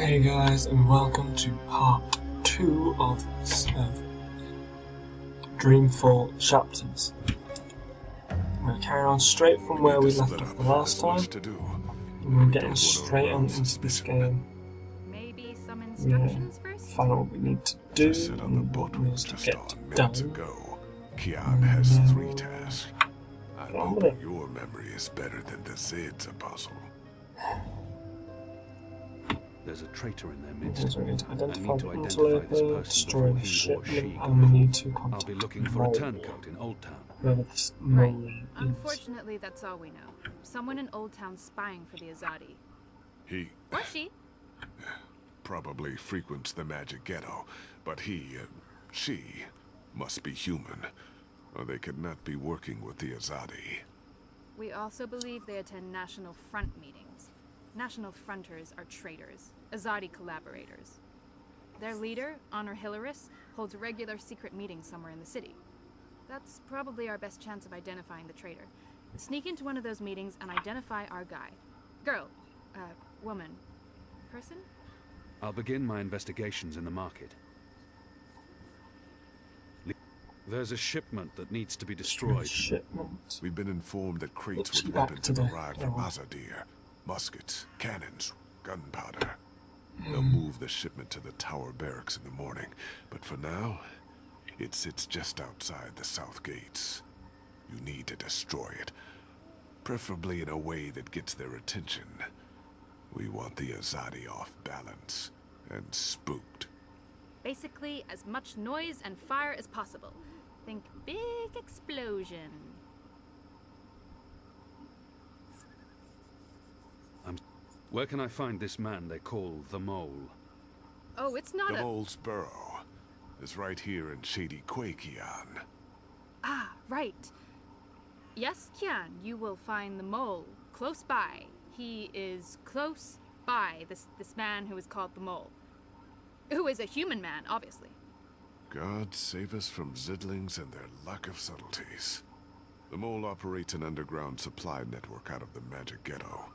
Hey guys, and welcome to part two of of Dreamfall chapters. I'm going to carry on straight from where we left off the last time. And we're getting straight on into this game. Maybe some instructions first? find out what we need to do to sit on the boat we were needs to just get on minutes done. ago. Kian has three tasks. I'm I'm hoping gonna- your memory is better than the Zid's apostle. There's a traitor in their midst. we need to I identify need the to interloper, identify this person destroy before the he or shipment, she and we come need to I'll be looking for Mole. a turncoat in Old Town. Whoever this Right. Unfortunately, that's all we know. Someone in Old Town spying for the Azadi. He Or she. probably frequents the magic ghetto, but he, uh, she, must be human, or they could not be working with the Azadi. We also believe they attend National Front meetings. National Fronters are traitors, Azadi collaborators. Their leader, Honor Hilaris, holds regular secret meetings somewhere in the city. That's probably our best chance of identifying the traitor. Sneak into one of those meetings and identify our guy. Girl. Uh, woman. Person? I'll begin my investigations in the market. There's a shipment that needs to be destroyed. Shipment. We've been informed that crates What's with weapons to have arrived from. Azadir. Muskets, cannons, gunpowder. They'll move the shipment to the tower barracks in the morning, but for now, it sits just outside the south gates. You need to destroy it, preferably in a way that gets their attention. We want the Azadi off balance and spooked. Basically, as much noise and fire as possible. Think big explosion. Where can I find this man they call the Mole? Oh, it's not The a. Mole's Burrow is right here in Shady Quakian. Ah, right. Yes, Kian, you will find the mole close by. He is close by this this man who is called the mole, who is a human man, obviously. God save us from Zidlings and their lack of subtleties. The mole operates an underground supply network out of the magic ghetto.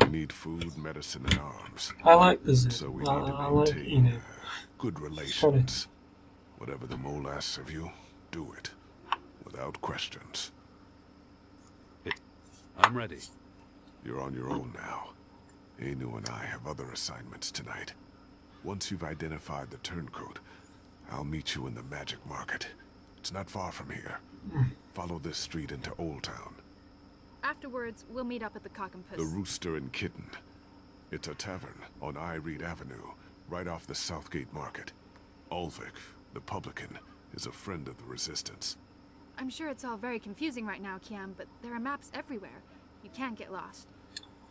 We need food, medicine, and arms. I like the zip. So we I, need to I like, you maintain know, uh, good relations. Whatever the mole asks of you, do it. Without questions. I'm ready. You're on your own now. Enu and I have other assignments tonight. Once you've identified the turncoat, I'll meet you in the magic market. It's not far from here. Mm. Follow this street into Old Town. Afterwards, we'll meet up at the Cock and Puss. The Rooster and Kitten. It's a tavern on I Reed Avenue, right off the Southgate Market. Ulvik, the publican, is a friend of the Resistance. I'm sure it's all very confusing right now, Kian, but there are maps everywhere. You can't get lost.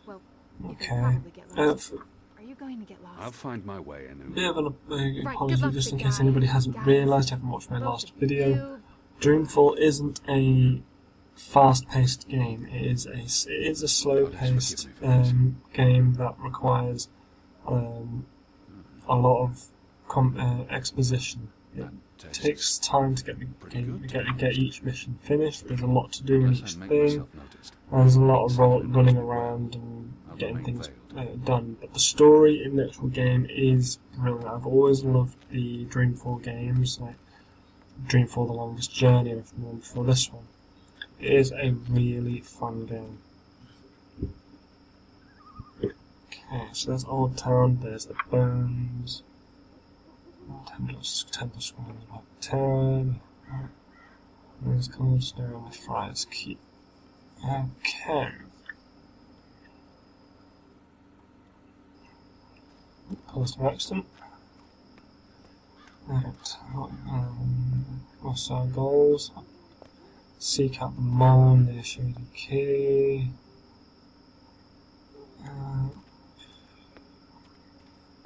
Well, you Okay. can probably get Uh, lost. f- Are you going to get lost? I'll find my way, Enu. bit of an uh, good apology luck, just in big case guy. anybody hasn't Guys, realised, you haven't watched my last video. you- Dreamfall isn't a fast-paced game. It is a it is a slow-paced forgive me for this. um, game that requires um, a lot of com- uh, exposition. It takes time to get the game, get get each mission finished. There's a lot to do in each thing. There's a lot of ro- running knows me well. around and getting things uh, done. But the story in the actual game is brilliant. I've always loved the Dreamfall games, like Dreamfall: The Longest Journey, and the before this one. It is a really fun game. Okay, so there's Old Town. There's the Bones. Temple, Temple Square, Black Town. There's Coldstone and the Friars Keep. Okay. Post of accident. Right. Um, what's our goals? Seek out the mole near Shady Quay. Uh,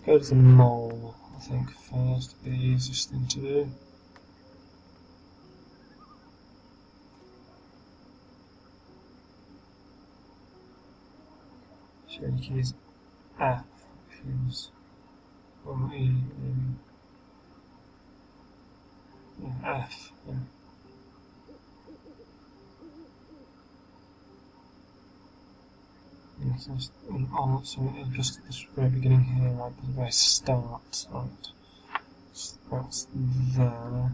go to the mole, I think, first. Be the easiest thing to do. Shady Quay's F. Fuse. Or E. Yeah, F. Yeah. Yes, and oh, so it's just this very beginning here, at the very start, right? So that's there.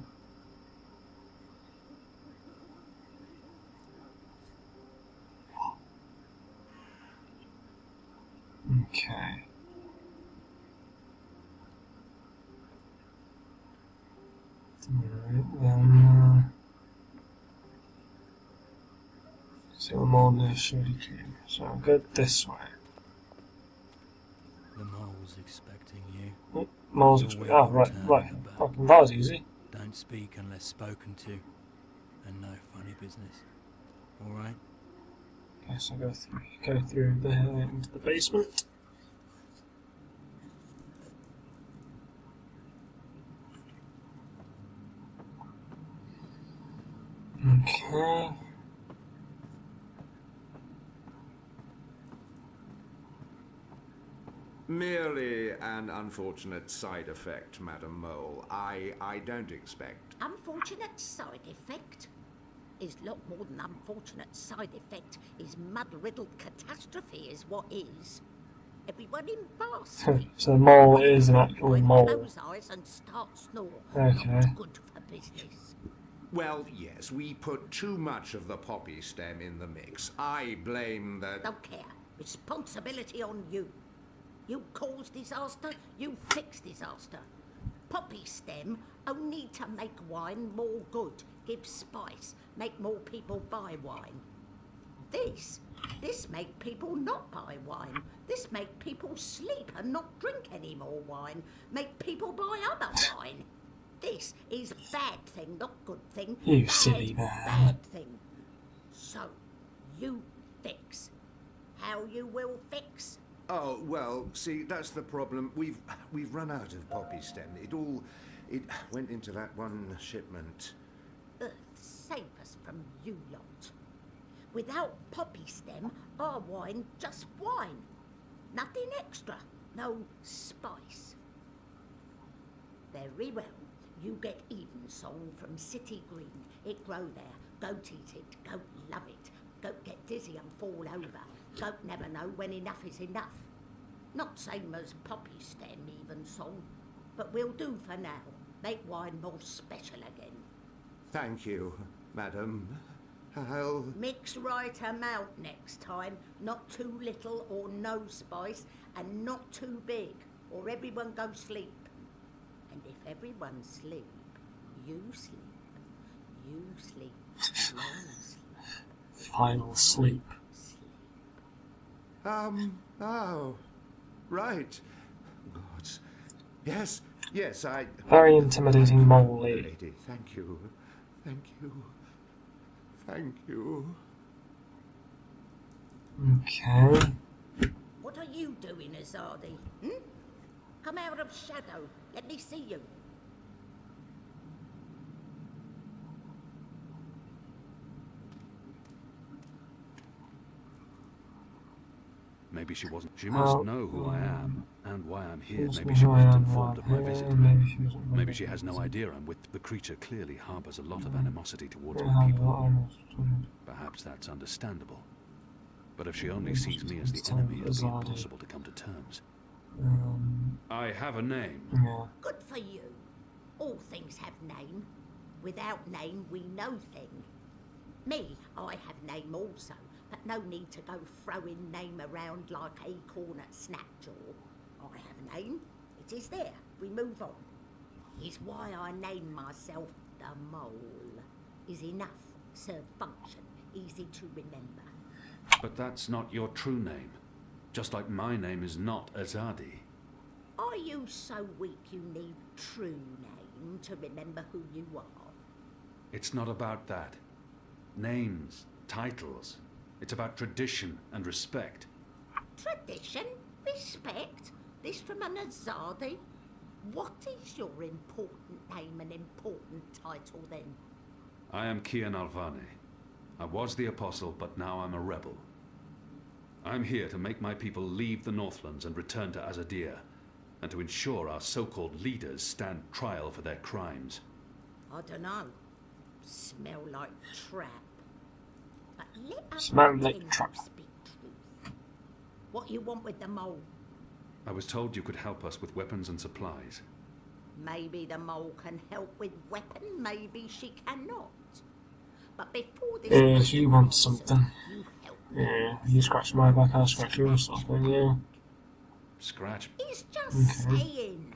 Okay. Alright, then, uh, so this shooty cube. So I'll go this way. The mole's expecting you. Hmm, oh, Mars You're expect- well Oh, right, right. Fucking that was easy. Don't speak unless spoken to. And no funny business. Alright? Okay, so go through, go through there into the basement. Okay. Merely an unfortunate side effect, Madam Mole. I, I don't expect. Unfortunate side effect is lot more than unfortunate side effect. Is mud-riddled catastrophe is what is. Everyone in Barsby. so mole is an actual Boy mole. Close eyes and start snore. Okay. Not good for business. Well, yes, we put too much of the poppy stem in the mix. I blame the. Don't care. Responsibility on you. You cause disaster, you fix disaster. Poppy stem only to make wine more good, give spice, make more people buy wine. This, this make people not buy wine. This make people sleep and not drink any more wine. Make people buy other wine. This is bad thing, not good thing. You bad, silly man. Bad thing. So, you fix. How you will fix? Oh well, see, that's the problem. We've we've run out of poppy stem. It all, it went into that one shipment. Earth save us from you lot. Without poppy stem, our wine just wine. Nothing extra, no spice. Very well. You get Evensong from City Green. It grow there. Goat eat it. Goat love it. Goat get dizzy and fall over. Goat never know when enough is enough. Not same as poppy stem even Evensong, but we'll do for now. Make wine more special again. Thank you, madam. I'll. Mix right amount next time. Not too little or no spice, and not too big, or everyone go sleep. And if everyone sleep, you sleep. You sleep. Long sleep. Final sleep. Sleep. Um. Oh. Right. God. Yes. Yes. I. Very intimidating mole lady. Lady, thank you. Thank you. Thank you. Okay. What are you doing, Azadi? Hmm? Come out of shadow. Let me see you. Maybe she wasn't. She must know who I am and why I'm here. Maybe she wasn't informed of my visit. Maybe she doesn't know Maybe that she has no idea I'm with. The creature clearly harbors a lot of animosity towards my people. Perhaps that's understandable. But if she only sees me as the enemy, it'll be impossible to come to terms. Um, I have a name. Good for you. All things have name. Without name, we know thing. Me, I have name also, but no need to go throwing name around like acorn at Snapjaw. I have a name. It is there. We move on. Is why I name myself the Mole. Is enough. Serve function. Easy to remember. But that's not your true name. Just like my name is not Azadi. Are you so weak you need true name to remember who you are? It's not about that. Names, titles. It's about tradition and respect. Tradition? Respect? This from an Azadi? What is your important name and important title then? I am Kian Alvane. I was the apostle, but now I'm a rebel. I'm here to make my people leave the Northlands and return to Azadir, and to ensure our so-called leaders stand trial for their crimes. I don't know. Smell like trap. But let us Smell like trap. truth. What you want with the mole? I was told you could help us with weapons and supplies. Maybe the mole can help with weapon, maybe she cannot. But before this... Yeah, she wants something. Yeah, you scratch my back, I'll scratch yours, sort of thing, yeah. Scratch. He's just Okay. saying.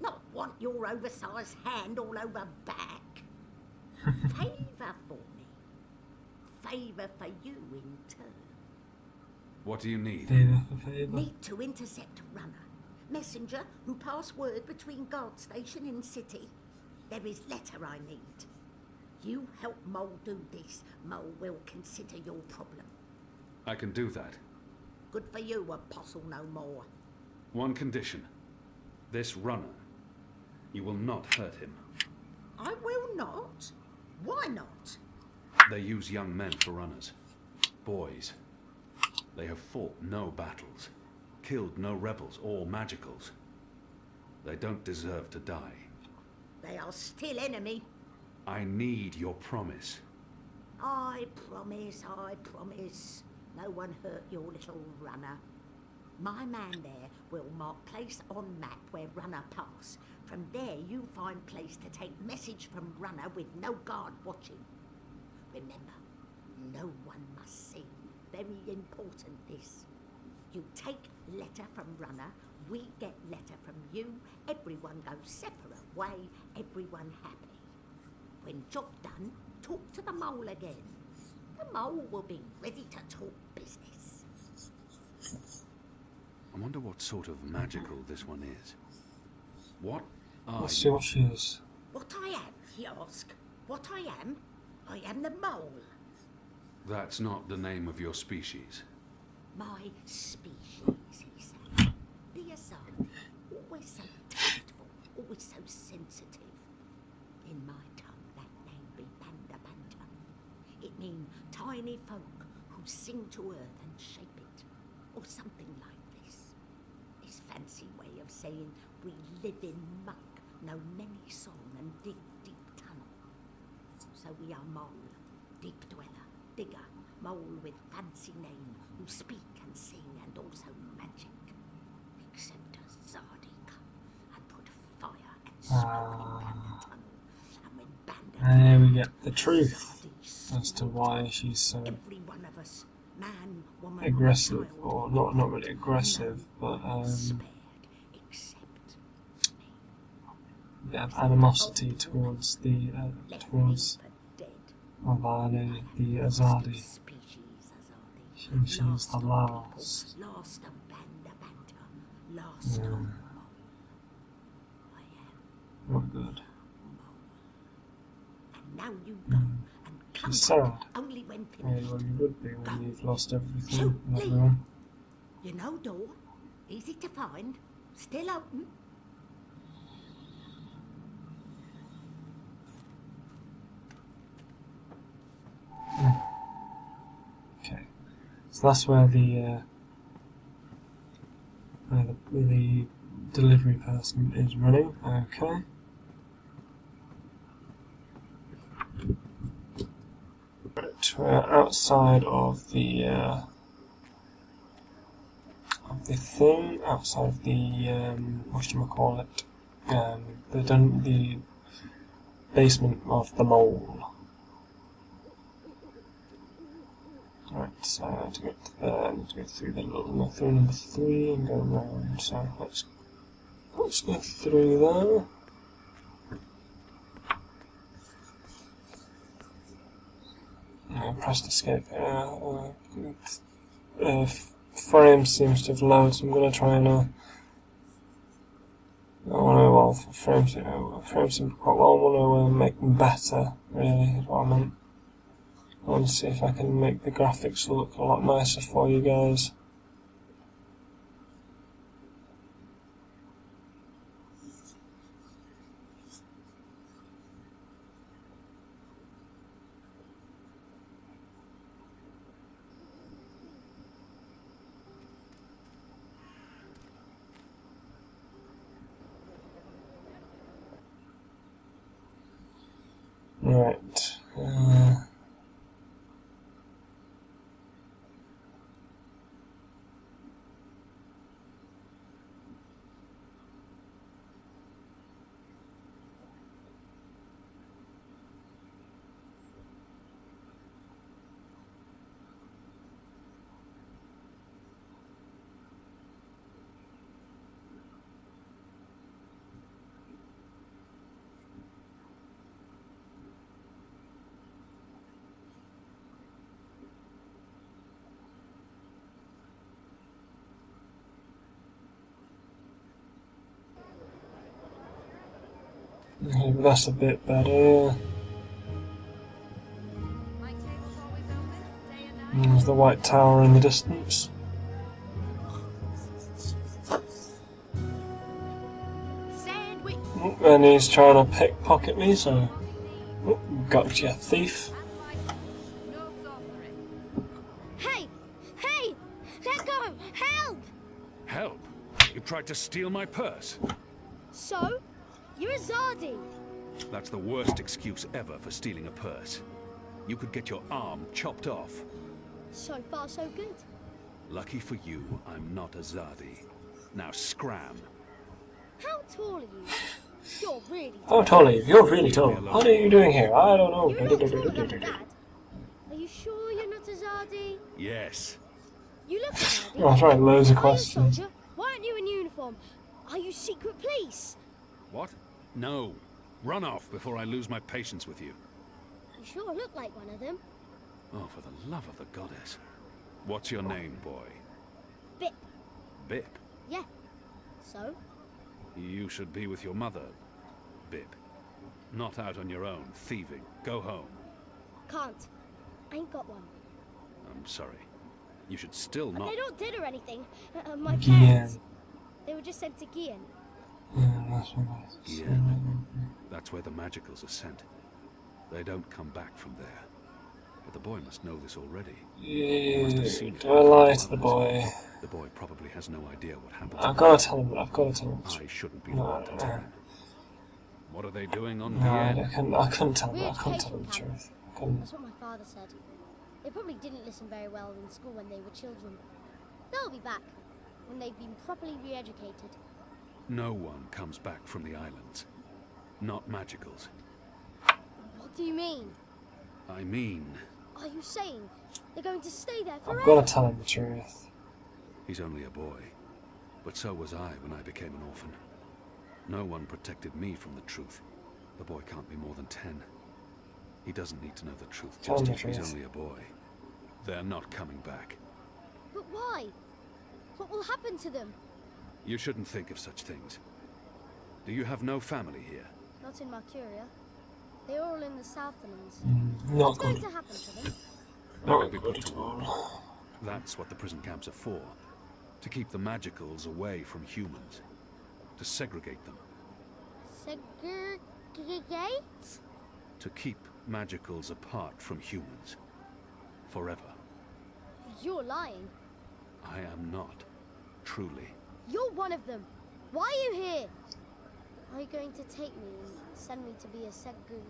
Not want your oversized hand all over back. Favour for me. Favour for you in turn. What do you need? Favour for favour. Need to intercept Runner. Messenger who pass word between guard station and city. There is letter I need. You help Mole do this, Mole will consider your problem. I can do that. Good for you, Apostle no more. One condition. This runner. You will not hurt him. I will not. Why not? They use young men for runners. Boys. They have fought no battles, killed no rebels or magicals. They don't deserve to die. They are still enemy. I need your promise. I promise, I promise. No one hurt your little runner. My man there will mark place on map where runner pass. From there you find place to take message from runner with no guard watching. Remember, no one must see. Very important this. You take letter from runner, we get letter from you, everyone goes separate way, everyone happy. When job done, talk to the mole again. The mole will be ready to talk business. I wonder what sort of magical this one is. What are Let's see you? what she is. What I am, he asked. What I am? I am the mole. That's not the name of your species. My species, he said. The Azadi, always so tactful, always so sensitive. In my tongue, that name be Banda Banda. It mean tiny folk who sing to earth and shape it, or something like this. His fancy way of saying we live in muck, know many song and dig deep. So we are mole, deep dweller, digger, mole with fancy name, who speak and sing and also magic. Except a Zardi come and put fire and smoke in Banda tunnel. And when Banda There we get the truth as to why she's so every one of us, man, woman, aggressive, or not not really aggressive, but um, spared except me. a bit of animosity towards the uh, towards Avani, the Azadi. She, she's the last. people, Last of Banda Banda. Last Yeah. of Mole. I am Not good. Go She's sad. only when Yeah, well, you would be when you've lost everything. You know door, easy to find, still open. Okay, that's where the uh, where the, the delivery person is running. Okay. Right, we're outside of the uh, of the thing, outside of the um, what do call it? Um, the dun- the basement of the mole. So I to get to there, to go through the little through number three and go round. So let's let's go through there. I pressed escape. Uh, uh, uh, frame seems to have loaded, so I'm gonna try and. Uh, I want to well frames uh, frames seem quite well. I want to uh, make them better. Really, is what I meant. I want to see if I can make the graphics look a lot nicer for you guys. Right. Uh, Okay, but Oh, that's a bit better. My table's always open, day and. There's the White Tower in the distance. Sandwich. And he's trying to pickpocket me, so. Oh, gotcha, thief. Hey! Hey! Let go! Help! Help! You tried to steal my purse. So? You're a Zardi. That's the worst excuse ever for stealing a purse. You could get your arm chopped off. So far, so good. Lucky for you, I'm not a Zadi. Now scram. How tall are you? You're really Oh, Tolly, you're really tall. What are you doing here? I don't know. You're not tall enough for Dad. Are you sure you're not a Zardi? Yes. You look a Zardi. Oh, that's right, loads of Are you a questions. soldier? Why aren't you in uniform? Are you secret police? What? No. Run off before I lose my patience with you. You sure look like one of them. Oh, for the love of the goddess. What's your name, boy? Bip. Bip. Yeah. So? You should be with your mother, Bip. Not out on your own, thieving. Go home. Can't. I ain't got one. I'm sorry. You should still And not... They're not did or anything. Uh, uh, my Gian. parents. They were just sent to Gian. Yeah, that's what I Yeah. That's where the magicals are sent. They don't come back from there. But the boy must know this already. Yeah, must have seen it do I lie to the boy? The boy probably has no idea what happened. I've got to tell him. I've got to tell him. I shouldn't be the No, one to no. tell him. What are they doing on No, I, the I couldn't. I couldn't tell him. I Weird couldn't tell him the truth. That's what my father said. They probably didn't listen very well in school when they were children. They'll be back when they've been properly re-educated. No one comes back from the islands. Not magicals. What do you mean? I mean, Are you saying they're going to stay there forever? I've forever? got to tell him the truth. he's only a boy. But so was I when I became an orphan. No one protected me from the truth. The boy can't be more than ten. He doesn't need to know the truth Tell just him if he's only a boy. They're not coming back. But why? What will happen to them? You shouldn't think of such things. Do you have no family here? Not in Marcuria. They're all in the Southlands. Mm, not What's going to happen to them? Not good at all. That's what the prison camps are for. To keep the magicals away from humans. To segregate them. Segregate? To keep magicals apart from humans. Forever. You're lying. I am not. Truly. You're one of them. Why are you here? Are you going to take me and send me to be a segre...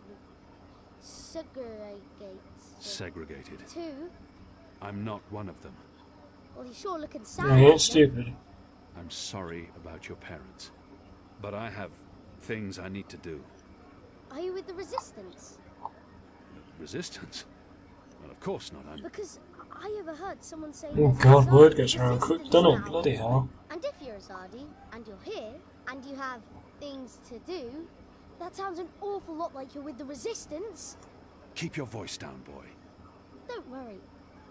segregate? Segregated. Two? I'm not one of them. Well, you sure looking sad. No, he ain't isn't stupid. I'm sorry about your parents. But I have things I need to do. Are you with the Resistance? Resistance? Well, of course not. I'm. Because I overheard someone saying Oh god, word gets around quick, resistance doesn't it? Bloody hell. And if you're a Zardi, and you're here, and you have things to do, that sounds an awful lot like you're with the Resistance. Keep your voice down, boy. Don't worry.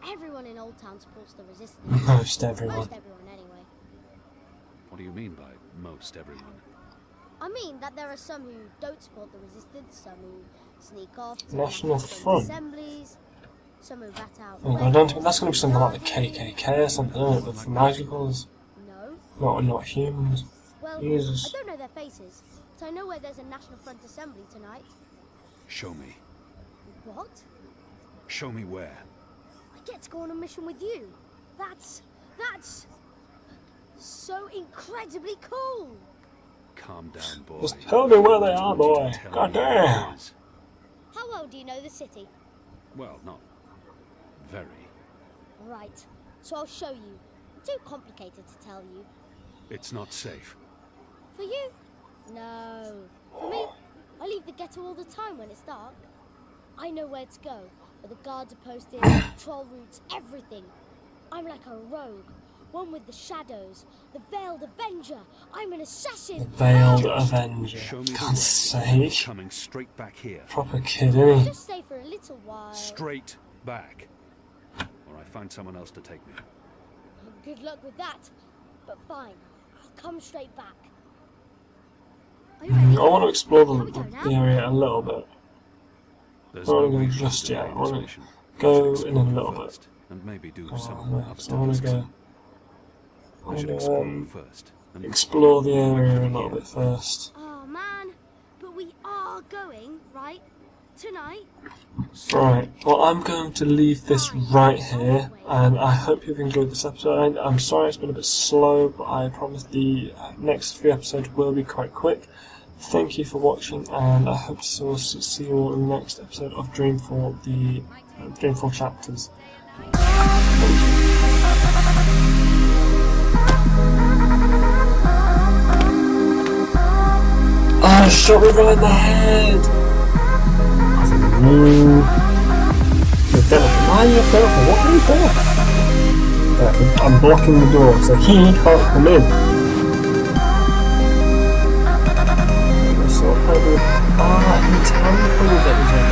Everyone in Old Town supports the Resistance. Most everyone. Most everyone, anyway. What do you mean by most everyone? I mean that there are some who don't support the Resistance, some who sneak off to National Front Front. assemblies, some who rat out. Oh god, I don't think that's going to be something like the KKK or something, isn't it? With magicals, No. not not humans. Well, Jesus. I don't know their faces, but I know where there's a National Front assembly tonight. Show me. What? Show me where. I get to go on a mission with you. That's that's so incredibly cool. Calm down, boy. Just tell me where they are, going boy. God you where it damn. How well do you know the city? Well, not very. Right. So I'll show you. Too complicated to tell you. It's not safe. For you? No. For me, I leave the ghetto all the time when it's dark. I know where to go, where the guards are posted, patrol routes, everything. I'm like a rogue, one with the shadows, the veiled avenger. I'm an assassin. The Veiled ah! Avenger. Show me the God's way. sake. Coming straight back here. Proper kid, isn't? Just stay for a little while. Straight back. Or I find someone else to take me. Good luck with that. But fine, I'll come straight back. Are you ready? I want to explore the, the area a little bit. There's I wanna no go just yet. I wanna. Go in a explore little bit. first, And maybe do Oh, some no, other so I want to go I should wanna, explore um, first. and explore the area a little bit first. Oh man, but we are going, right? Tonight? Right, well, I'm going to leave this right here, and I hope you've enjoyed this episode. I'm sorry it's been a bit slow, but I promise the uh, next few episodes will be quite quick. Thank you for watching, and I hope to see you all- see you all in the next episode of Dreamfall, the uh, Dreamfall chapters. Oh, shot me right in the head! I was like, "Ooh." You're Dennis, why are you careful? What are you careful? Yeah, I'm blocking the door, so he can't come in. So, ah, he